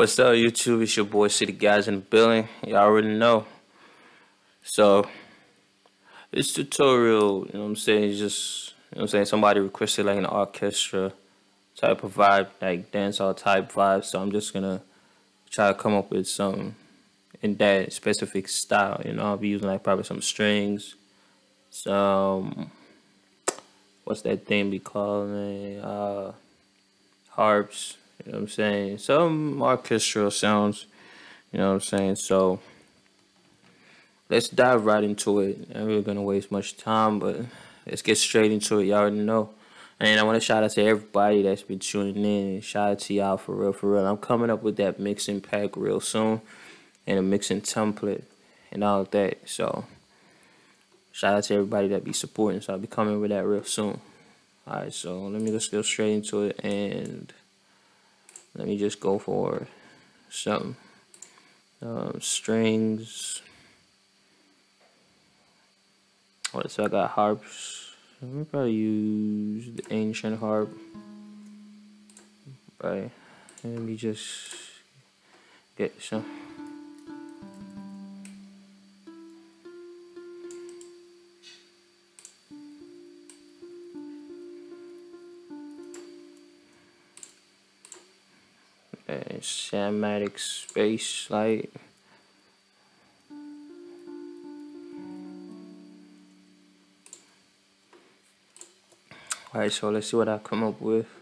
What's up, YouTube? It's your boy City Gadz in the building. Y'all already know. So, this tutorial, you know what I'm saying, just, you know what I'm saying, somebody requested like an orchestra type of vibe, like dancehall type vibe. So, I'm just gonna try to come up with some in that specific style. You know, I'll be using like probably some strings, some, what's that thing be calling, uh, harps you know what I'm saying? Some orchestral sounds, you know what I'm saying? So let's dive right into it. I'm really gonna waste much time, but let's get straight into it. Y'all already know. And I want to shout out to everybody that's been tuning in. Shout out to y'all for real, for real. I'm coming up with that mixing pack real soon and a mixing template and all of that. So shout out to everybody that be supporting. So I'll be coming with that real soon. Alright, so let me just go straight into it and let me just go for some um, strings. What so I got harps. I'm gonna probably use the ancient harp. Right. Let me just get some. Cinematic space light. Alright, so let's see what I come up with.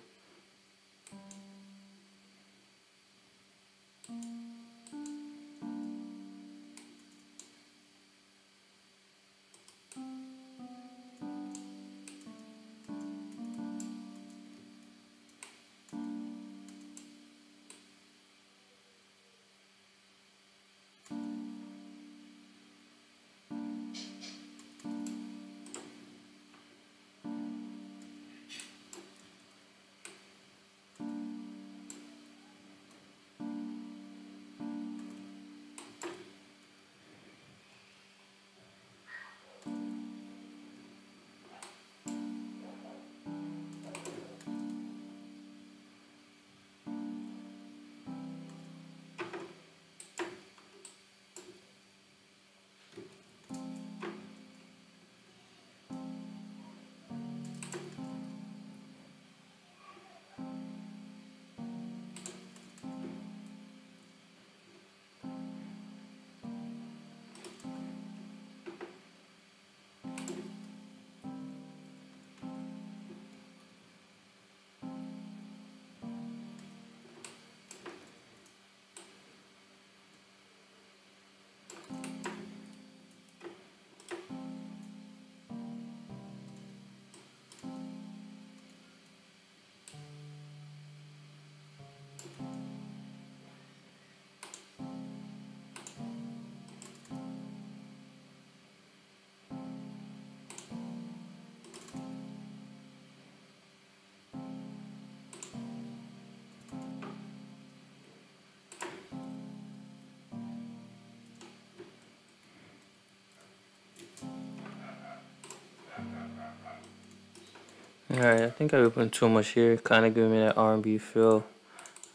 Alright, I think I opened too much here. Kind of giving me that R&B feel.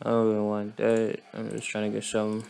I don't really want that. I'm just trying to get some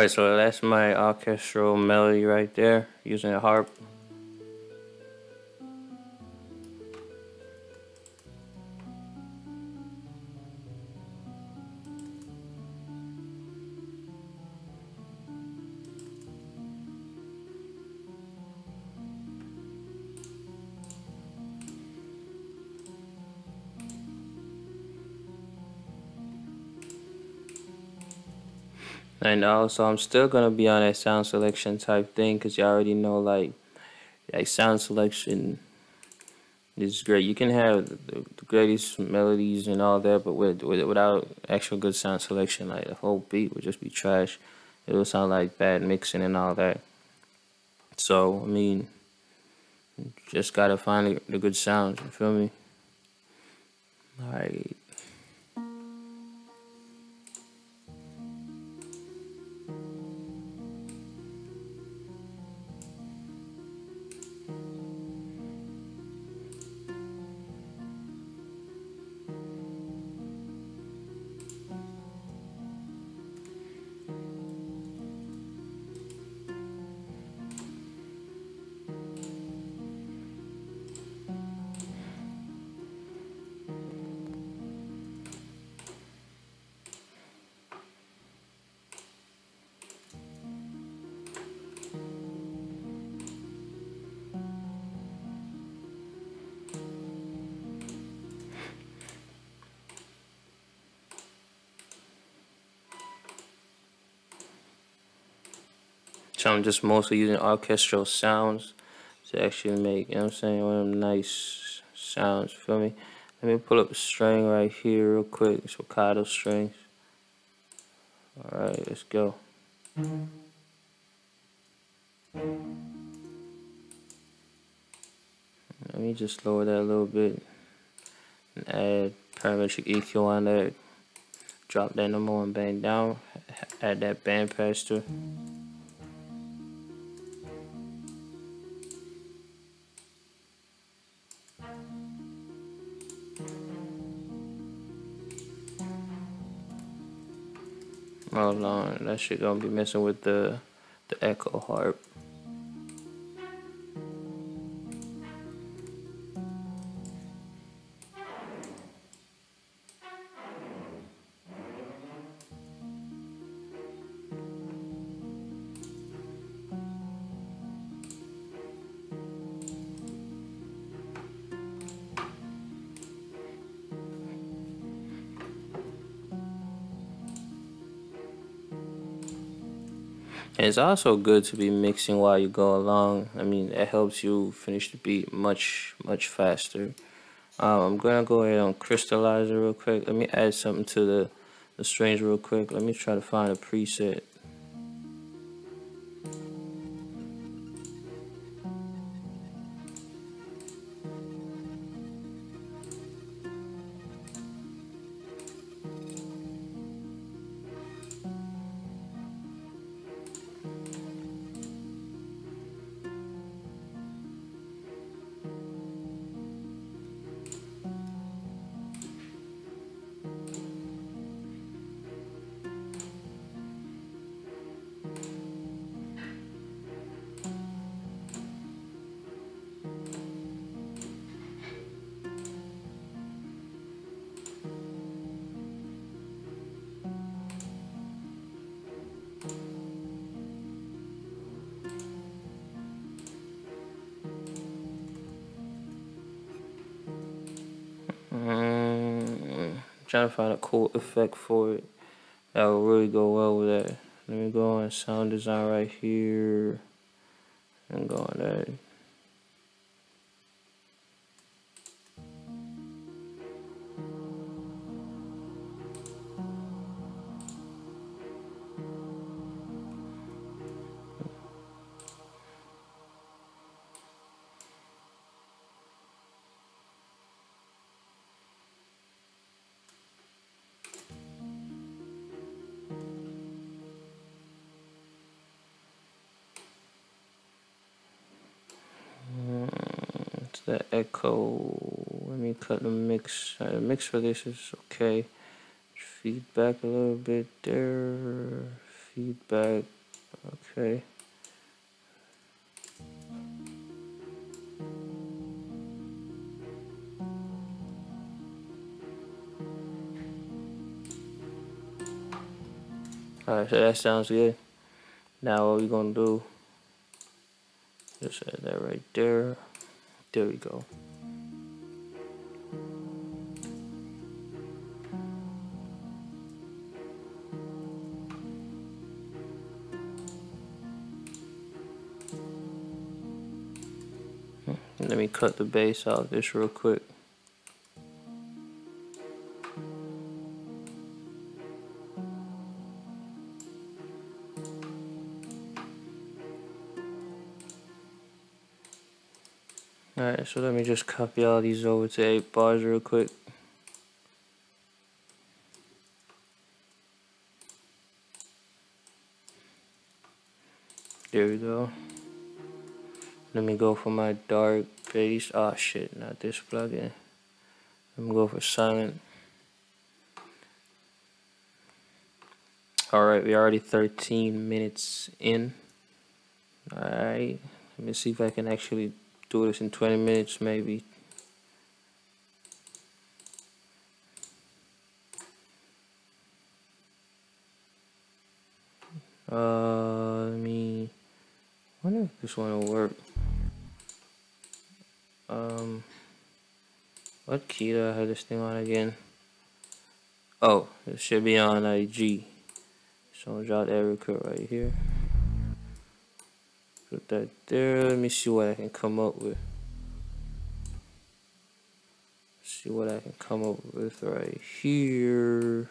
Alright, so that's my orchestral melody right there using a harp. And also, I'm still gonna be on that sound selection type thing because you already know, like, like sound selection is great. You can have the, the greatest melodies and all that, but with, with without actual good sound selection, like the whole beat would just be trash. It would sound like bad mixing and all that. So I mean, just gotta find the, the good sounds. You feel me? All right. So I'm just mostly using orchestral sounds to actually make, you know what I'm saying, one of them nice sounds, feel me? Let me pull up a string right here real quick, staccato strings. Alright, let's go. Let me just lower that a little bit and add parametric EQ on that. Drop that number one band down, add that bandpass. Oh, Hold on, that shit gonna be messing with the the echo harp. It's also good to be mixing while you go along. I mean, it helps you finish the beat much, much faster. Um, I'm gonna go ahead and crystallize it real quick. Let me add something to the, the strings real quick. Let me try to find a preset. Trying to find a cool effect for it that will really go well with that. Let me go on sound design right here the echo. Let me cut the mix. Uh, mix for this is okay. Feedback a little bit there. feedback. Okay. Alright, so that sounds good. Now what we're gonna do, just add that right there. There we go. Hmm, let me cut the bass out just real quick. Alright, so let me just copy all these over to 8 bars real quick. There we go. Let me go for my dark bass. Oh shit, not this plugin. Let me go for Sylenth. Alright, we're already 13 minutes in. Alright, let me see if I can actually do this in 20 minutes maybe. Uh, let me, wonder if this one will work. Um, what key do I have this thing on again? Oh, it should be on a G. So I'll drop that record right here. Put that there. Let me see what I can come up with. See what I can come up with right here.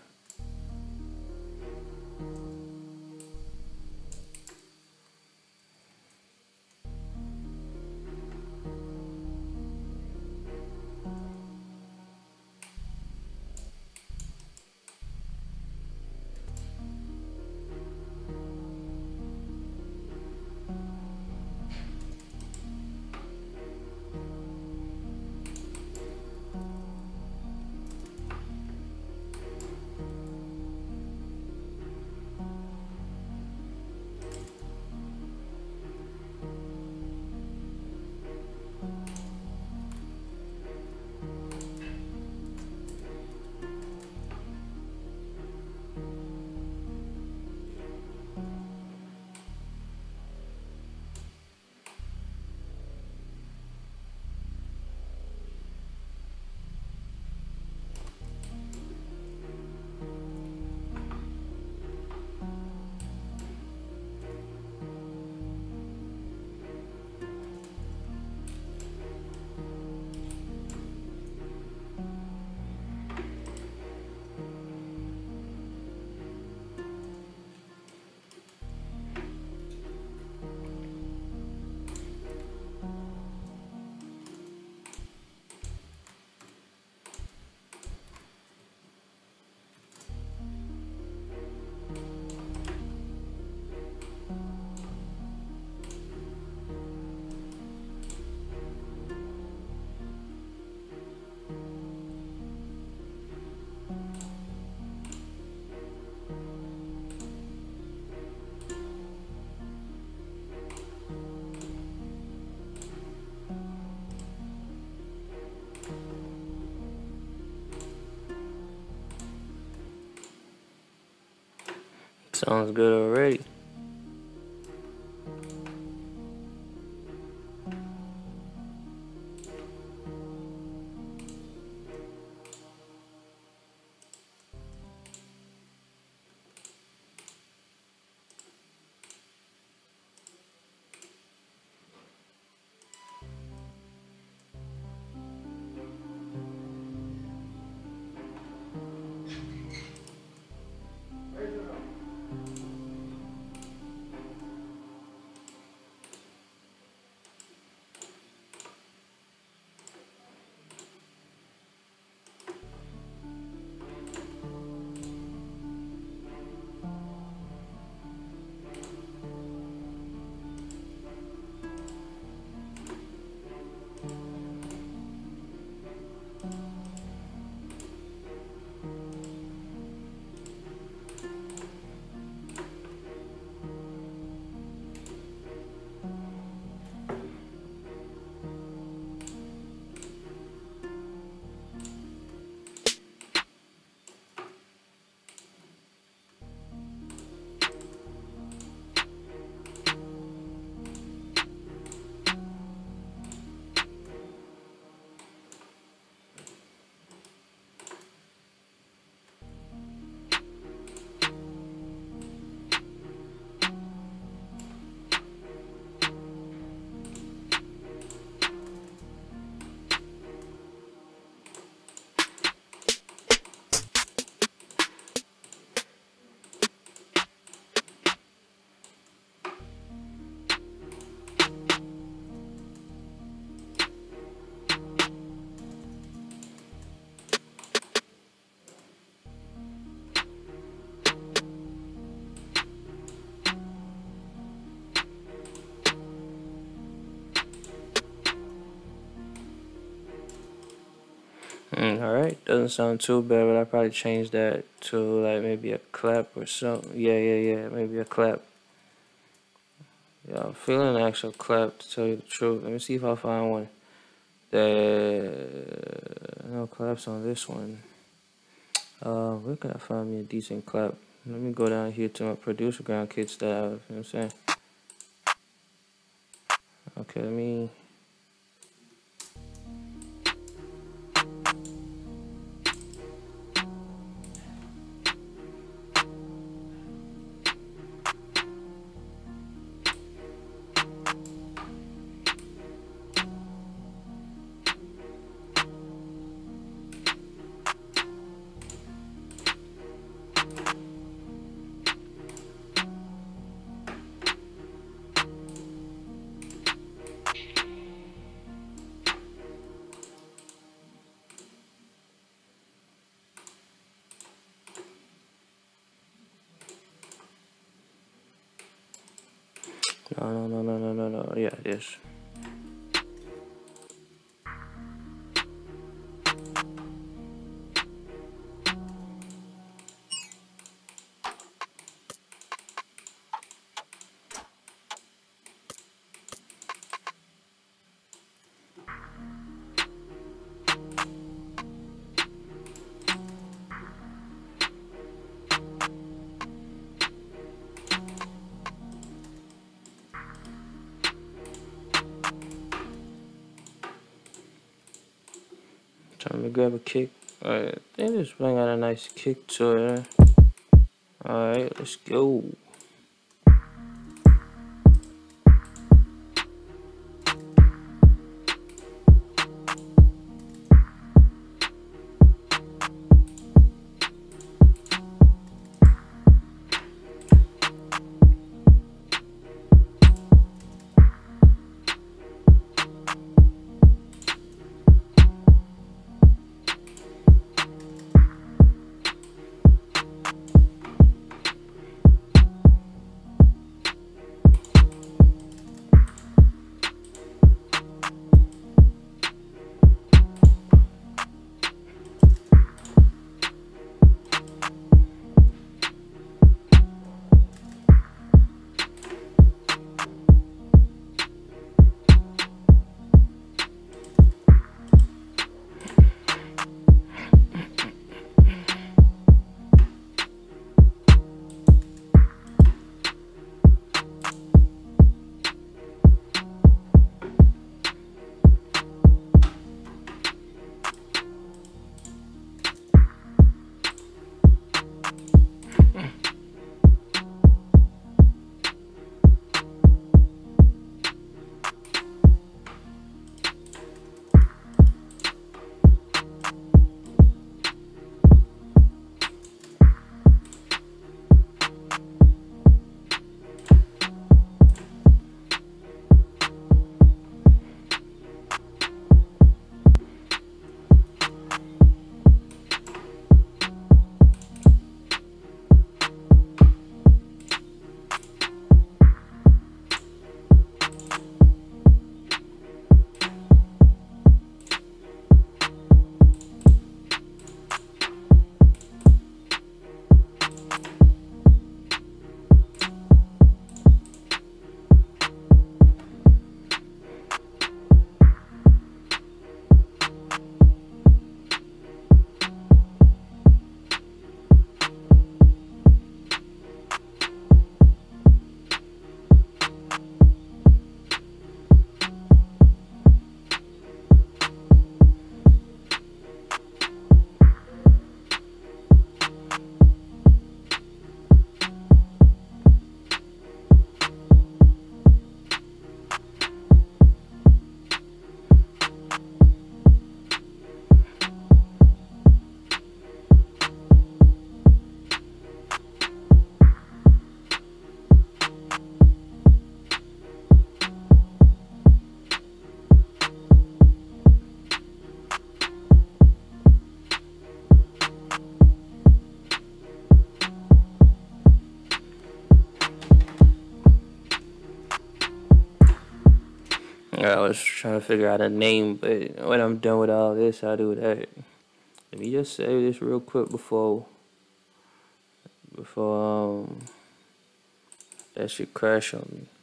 Sounds good already. Alright, doesn't sound too bad, but I probably change that to like maybe a clap or something. Yeah, yeah, yeah, maybe a clap. Yeah, I'm feeling an actual clap to tell you the truth. Let me see if I find one. That no claps on this one. Uh, where can I find me a decent clap? Let me go down here to my producer ground kits that I have. You know what I'm saying? Okay, let me No, no, no, no, no, no. Yeah, it Trying to grab a kick. Alright, I think this one got a nice kick to it. Alright, let's go. I was trying to figure out a name, but when I'm done with all this, I'll do that. Let me just say this real quick before, before um, that should crash on me.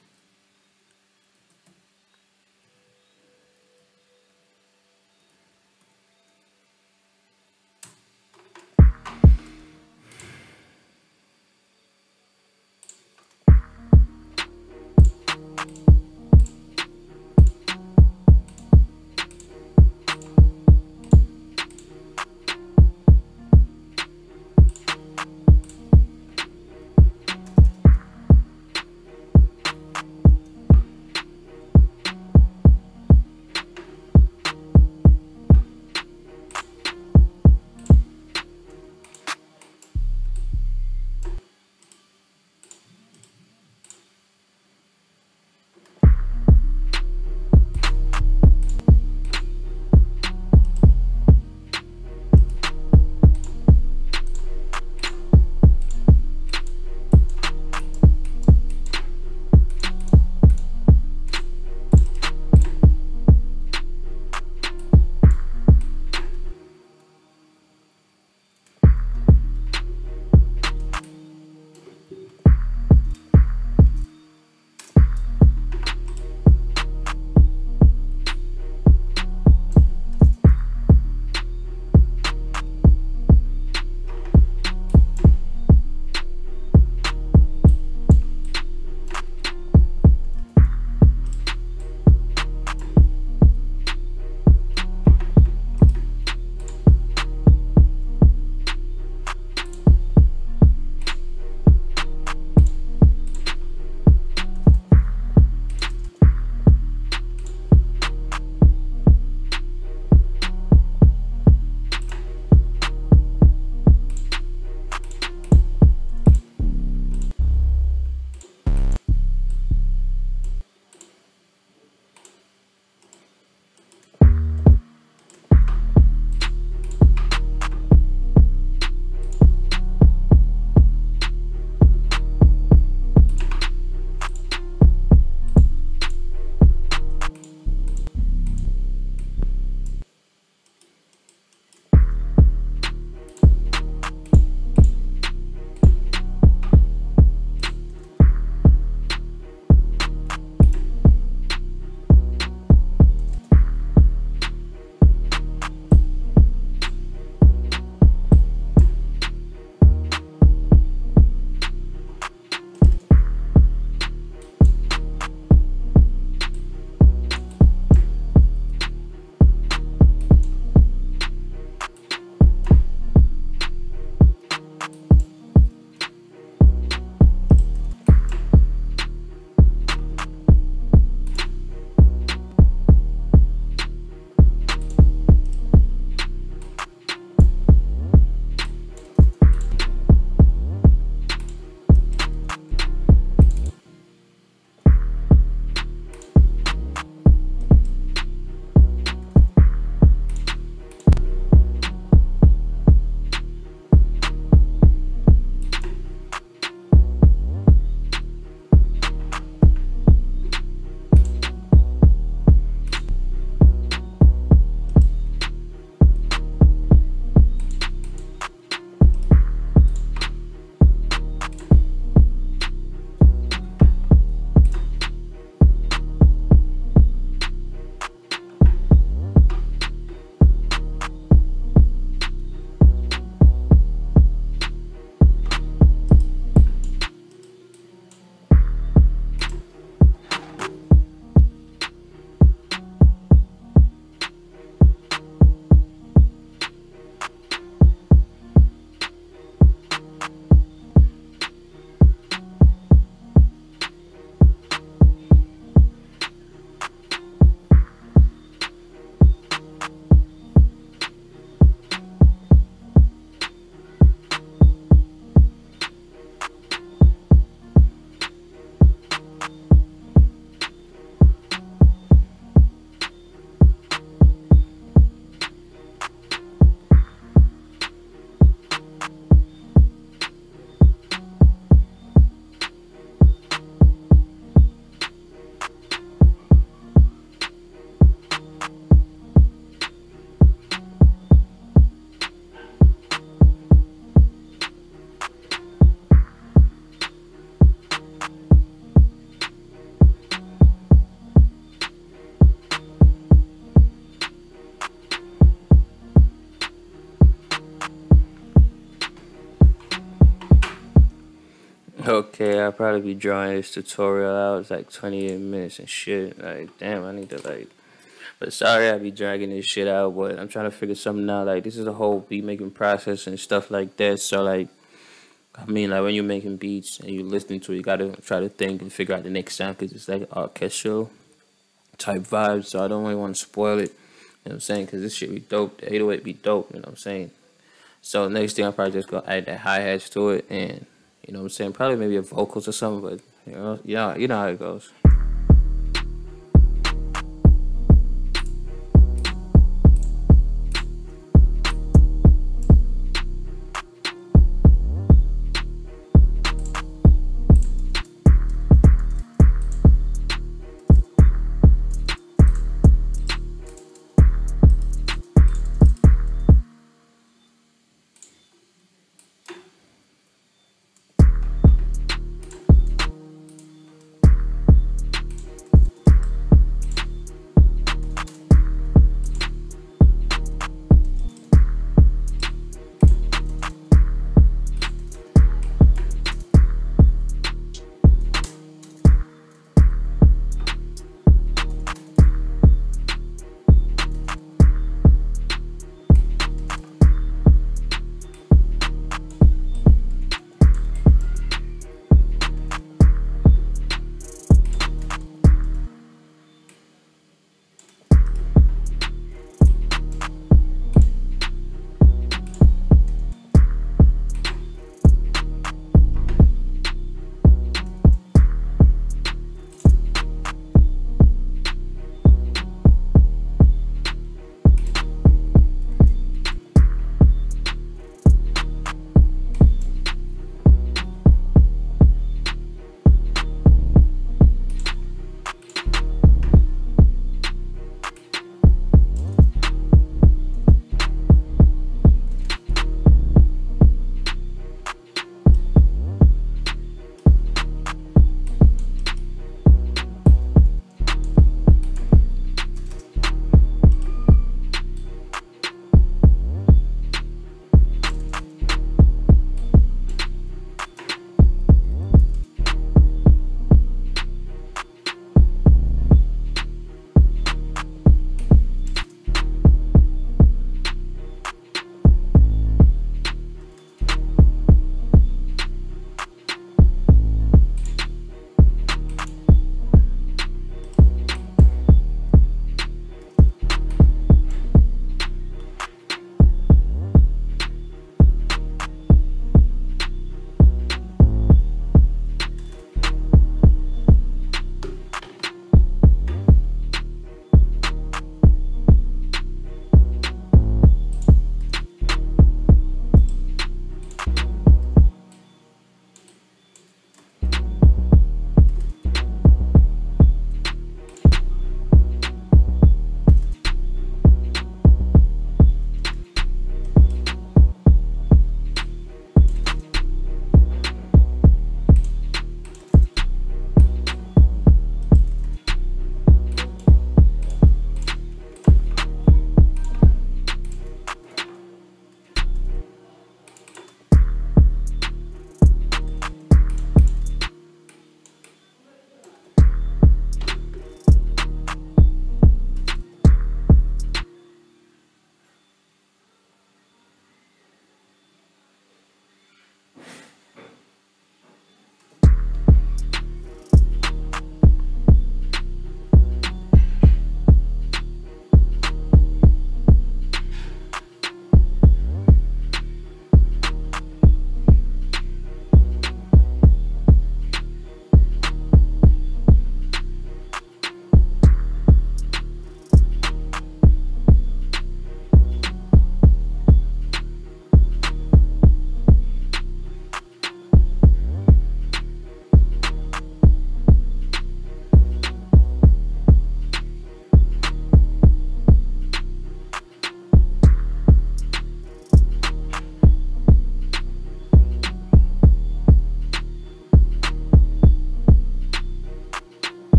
Okay, I'll probably be drawing this tutorial out. It's like 28 minutes and shit. Like, damn, I need to like. But sorry, I be dragging this shit out. But I'm trying to figure something out. Like, this is a whole beat making process and stuff like that. So like, I mean, like when you're making beats and you're listening to it, you gotta try to think and figure out the next sound because it's like orchestral type vibe. So I don't really want to spoil it. You know what I'm saying? Because this shit be dope. The 808 be dope. You know what I'm saying? So next thing I'm probably just gonna add that hi hats to it and you know what I'm saying? Probably maybe a vocals or something, but you know, yeah, you know how it goes.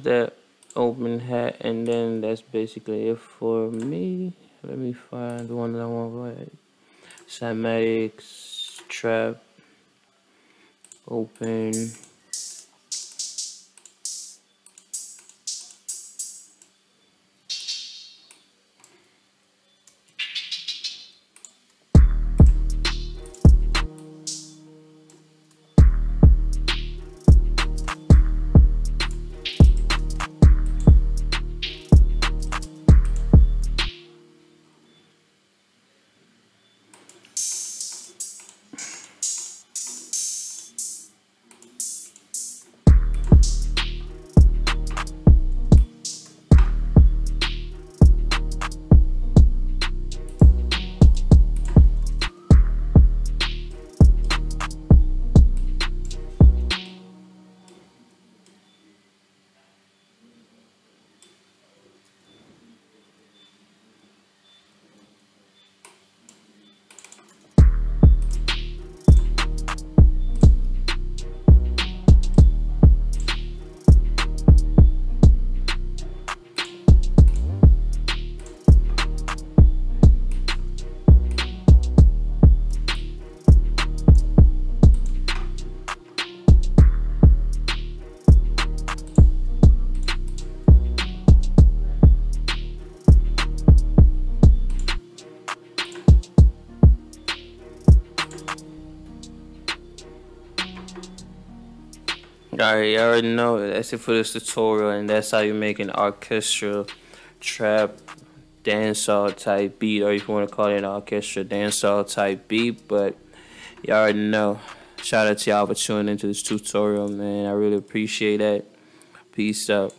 That open hat? And then that's basically it for me. Let me find the one that I want right. Cymatics, trap, open. Alright, you already know that's it for this tutorial and that's how you make an orchestra trap dancehall type beat or if you want to call it an orchestra dancehall type beat but you already know. Shout out to y'all for tuning into this tutorial man. I really appreciate that. Peace out